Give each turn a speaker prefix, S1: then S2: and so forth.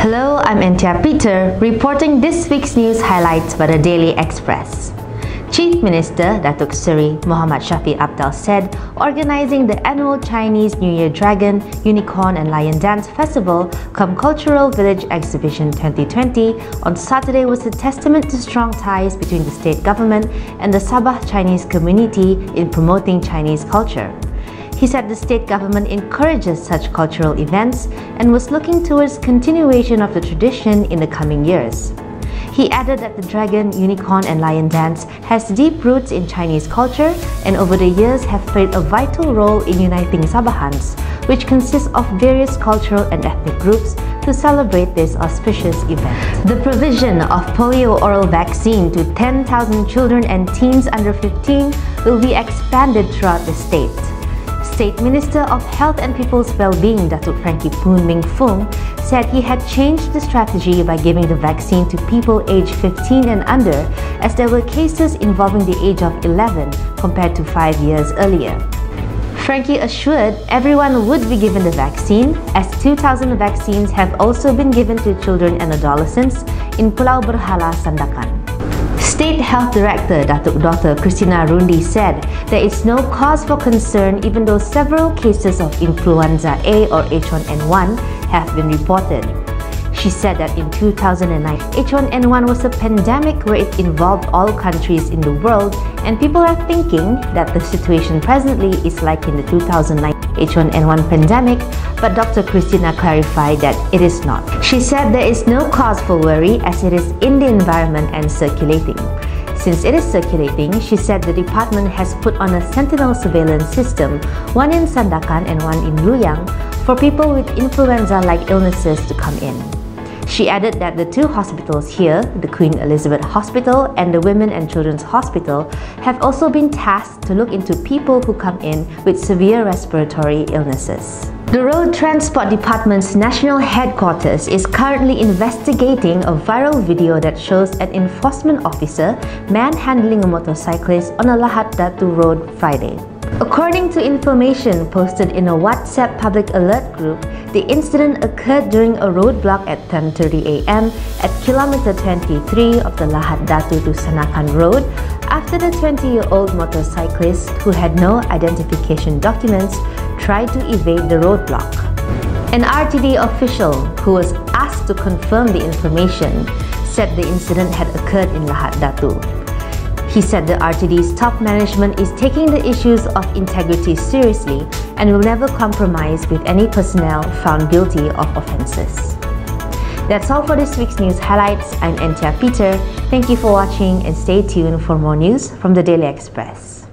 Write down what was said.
S1: Hello, I'm Antia Peter, reporting this week's news highlights by the Daily Express. Chief Minister Datuk Seri Muhammad Shafie Apdal said organizing the annual Chinese New Year Dragon, Unicorn and Lion Dance Festival cum Cultural Village Exhibition 2020 on Saturday was a testament to strong ties between the state government and the Sabah Chinese community in promoting Chinese culture. He said the state government encourages such cultural events and was looking towards continuation of the tradition in the coming years. He added that the dragon, unicorn and lion dance has deep roots in Chinese culture and over the years have played a vital role in uniting Sabahans, which consists of various cultural and ethnic groups to celebrate this auspicious event. The provision of polio oral vaccine to 10,000 children and teens under 15 will be expanded throughout the state. State Minister of Health and People's Well-being, Datuk Frankie Poon Ming Fung, said he had changed the strategy by giving the vaccine to people aged 15 and under as there were cases involving the age of 11 compared to 5 years earlier. Frankie assured everyone would be given the vaccine as 2,000 vaccines have also been given to children and adolescents in Pulau Berhala, Sandakan. State Health Director Datuk Dr. Christina Rundi said there is no cause for concern even though several cases of influenza A or H1N1 have been reported. She said that in 2009, H1N1 was a pandemic where it involved all countries in the world and people are thinking that the situation presently is like in the 2009 H1N1 pandemic, but Dr. Christina clarified that it is not. She said there is no cause for worry as it is in the environment and circulating. Since it is circulating, she said the department has put on a sentinel surveillance system, one in Sandakan and one in Luyang, for people with influenza-like illnesses to come in. She added that the two hospitals here, the Queen Elizabeth Hospital and the Women and Children's Hospital, have also been tasked to look into people who come in with severe respiratory illnesses. The Road Transport Department's national headquarters is currently investigating a viral video that shows an enforcement officer manhandling a motorcyclist on a Lahad Datu Road Friday. According to information posted in a WhatsApp public alert group, the incident occurred during a roadblock at 10.30 am at kilometer 23 of the Lahad Datu to Sandakan Road after the 20-year-old motorcyclist who had no identification documents tried to evade the roadblock. An RTD official who was asked to confirm the information said the incident had occurred in Lahad Datu. He said the RTD's top management is taking the issues of integrity seriously and will never compromise with any personnel found guilty of offences. That's all for this week's news highlights. I'm Entia Peter. Thank you for watching and stay tuned for more news from the Daily Express.